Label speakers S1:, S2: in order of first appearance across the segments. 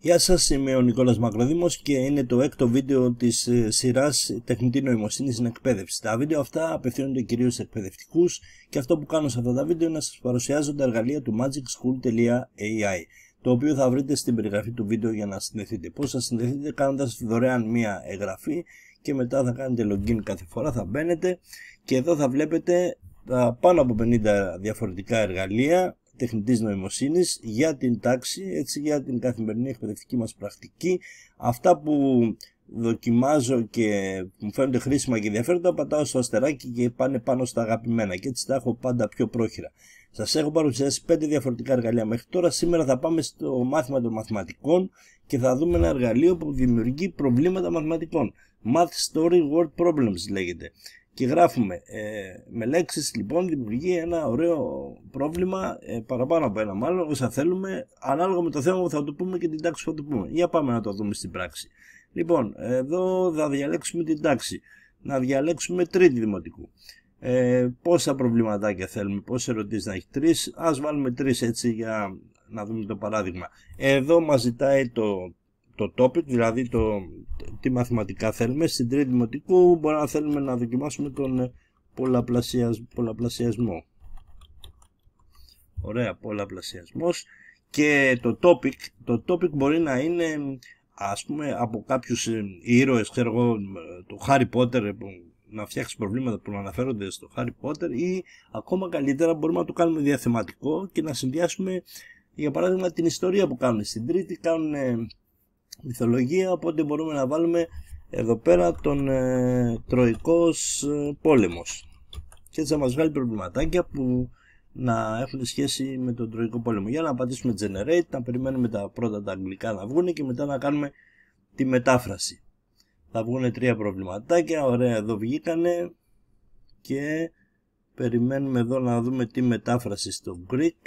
S1: Γεια σας, είμαι ο Νικόλας Μακροδήμος και είναι το έκτο βίντεο της ε, σειράς Τεχνητή Νοημοσύνης στην εκπαίδευση. Τα βίντεο αυτά απευθύνονται κυρίως σε εκπαιδευτικούς και αυτό που κάνω σε αυτά τα βίντεο είναι να σας παρουσιάζω τα εργαλεία του magicschool.ai το οποίο θα βρείτε στην περιγραφή του βίντεο για να συνδεθείτε. Πώς θα συνδεθείτε; Κάνοντας δωρεάν μία εγγραφή και μετά θα κάνετε login κάθε φορά, θα μπαίνετε και εδώ θα βλέπετε πάνω από 50 διαφορετικά εργαλεία τεχνητής νοημοσύνης για την τάξη, έτσι για την καθημερινή εκπαιδευτική μας πρακτική. Αυτά που δοκιμάζω και μου φαίνονται χρήσιμα και ενδιαφέροντα, πατάω στο αστεράκι και πάνε πάνω στα αγαπημένα και έτσι τα έχω πάντα πιο πρόχειρα. Σας έχω παρουσιάσει πέντε διαφορετικά εργαλεία μέχρι τώρα. Σήμερα θα πάμε στο μάθημα των μαθηματικών και θα δούμε ένα εργαλείο που δημιουργεί προβλήματα μαθηματικών. Math Story Word Problems λέγεται και γράφουμε ε, με λέξεις λοιπόν δημιουργεί ένα ωραίο πρόβλημα ε, παραπάνω από ένα μάλλον όσα θέλουμε ανάλογα με το θέμα που θα το πούμε και την τάξη που θα το πούμε. Για πάμε να το δούμε στην πράξη. Λοιπόν, εδώ θα διαλέξουμε την τάξη. Να διαλέξουμε τρίτη δημοτικού. Ε, πόσα προβληματάκια θέλουμε, πόσες ερωτήσεις να έχει τρεις. Α βάλουμε τρεις έτσι για να δούμε το παράδειγμα. Εδώ μας ζητάει το το topic, δηλαδή το, τι μαθηματικά θέλουμε. Στην τρίτη δημοτικού μπορεί να θέλουμε να δοκιμάσουμε τον ε, πολλαπλασιασμό. Ωραία, πολλαπλασιασμός. Και το topic, το topic μπορεί να είναι ας πούμε από κάποιους ε, ήρωες, ξέρω εγώ, το Harry Potter που να φτιάξει προβλήματα που αναφέρονται στο Harry Potter ή ακόμα καλύτερα μπορούμε να το κάνουμε διαθεματικό και να συνδυάσουμε για παράδειγμα την ιστορία που κάνουν στην τρίτη κάνουν μυθολογία οπότε μπορούμε να βάλουμε εδώ πέρα τον ε, Τροϊκός ε, πόλεμος. Και έτσι θα μας βγάλει προβληματάκια που να έχουν σχέση με τον Τροϊκό πόλεμο. Για να απαντήσουμε generate, να περιμένουμε τα πρώτα τα αγγλικά να βγουν και μετά να κάνουμε τη μετάφραση. Θα βγουν τρία προβληματάκια ωραία εδώ βγήκανε και περιμένουμε εδώ να δούμε τη μετάφραση στο Greek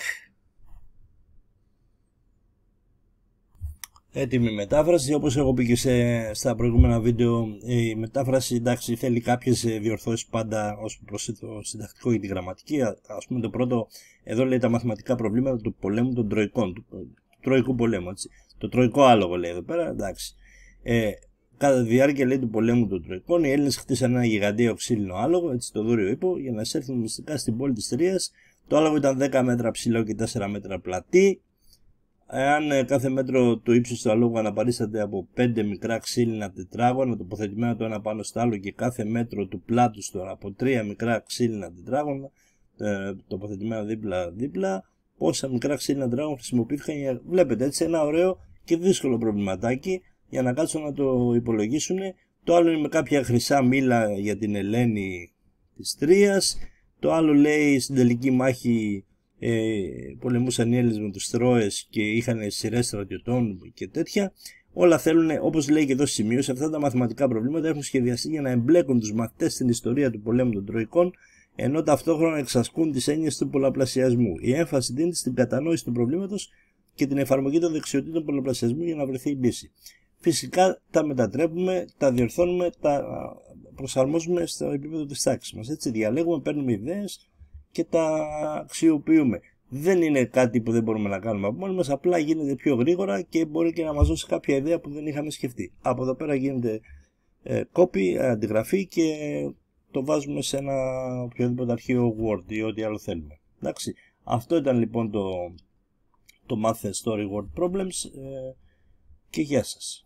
S1: έτοιμη μετάφραση. Όπως έχω πει και σε, στα προηγούμενα βίντεο η μετάφραση εντάξει θέλει κάποιες ε, διορθώσεις πάντα ως προς το συντακτικό ή τη γραμματική. Ας πούμε το πρώτο εδώ λέει τα μαθηματικά προβλήματα του πολέμου των τροικών του, του τροϊκού πολέμου έτσι. το τροϊκό άλογο λέει εδώ πέρα εντάξει. Ε, κατά τη διάρκεια λέει του πολέμου των τροικών οι Έλληνες χτίσαν ένα γιγαντίο ξύλινο άλογο έτσι το δούριο ύπο για να εισέλθουν μυστικά στην πόλη της Τρίας. Το άλογο ήταν 10 μέτρα ψηλό και 4 μέτρα πλατή Εάν ε, κάθε μέτρο του ύψους του αλόγου αναπαρίσταται από 5 μικρά ξύλινα τετράγωνα τοποθετημένα το ένα πάνω στο άλλο και κάθε μέτρο του πλάτους του από 3 μικρά ξύλινα τετράγωνα ε, τοποθετημένα δίπλα-δίπλα, πόσα μικρά ξύλινα τετράγωνα χρησιμοποιήθηκαν. Βλέπετε έτσι ένα ωραίο και δύσκολο προβληματάκι για να κάτσουν να το υπολογίσουν. Το άλλο είναι με κάποια χρυσά μήλα για την Ελένη της Τρίας. Το άλλο λέει στην τελική μάχη ε, πολεμούσαν οι Έλληνες με τους Τρόες και είχαν σειρές στρατιωτών και τέτοια. Όλα θέλουν, όπως λέει και εδώ σημείο, σε αυτά τα μαθηματικά προβλήματα έχουν σχεδιαστεί για να εμπλέκουν τους μαθητές στην ιστορία του πολέμου των Τροικών, ενώ ταυτόχρονα εξασκούν τις έννοιες του πολλαπλασιασμού. Η έμφαση δίνεται στην κατανόηση του προβλήματος και την εφαρμογή των δεξιοτήτων πολλαπλασιασμού για να βρεθεί η λύση. Φυσικά τα μετατρέπουμε, τα διορθώνουμε, τα προσαρμόζουμε στο επίπεδο της τάξης μας. Έτσι διαλέγουμε, παίρνουμε ιδέες, και τα αξιοποιούμε. Δεν είναι κάτι που δεν μπορούμε να κάνουμε από μόνοι μας, απλά γίνεται πιο γρήγορα και μπορεί και να μας δώσει κάποια ιδέα που δεν είχαμε σκεφτεί. Από εδώ πέρα γίνεται ε, copy, αντιγραφή και το βάζουμε σε ένα οποιοδήποτε αρχείο Word ή ό,τι άλλο θέλουμε. Εντάξει. Αυτό ήταν λοιπόν το, το Math Story Word Problems ε, και γεια σας.